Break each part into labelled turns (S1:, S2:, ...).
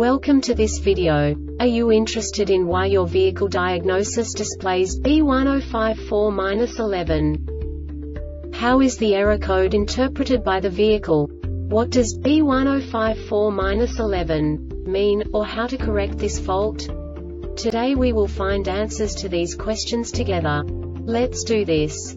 S1: Welcome to this video. Are you interested in why your vehicle diagnosis displays B1054-11? How is the error code interpreted by the vehicle? What does B1054-11 mean, or how to correct this fault? Today we will find answers to these questions together. Let's do this.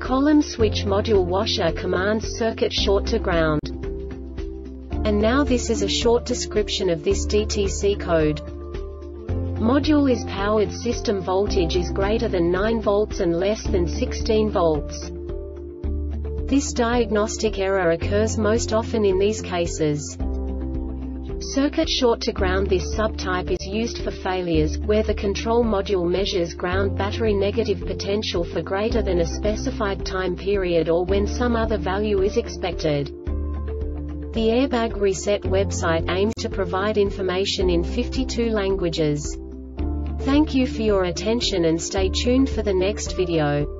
S1: column switch module washer commands circuit short to ground. And now this is a short description of this DTC code. Module is powered system voltage is greater than 9 volts and less than 16 volts. This diagnostic error occurs most often in these cases. Circuit short to ground This subtype is used for failures, where the control module measures ground battery negative potential for greater than a specified time period or when some other value is expected. The Airbag Reset website aims to provide information in 52 languages. Thank you for your attention and stay tuned for the next video.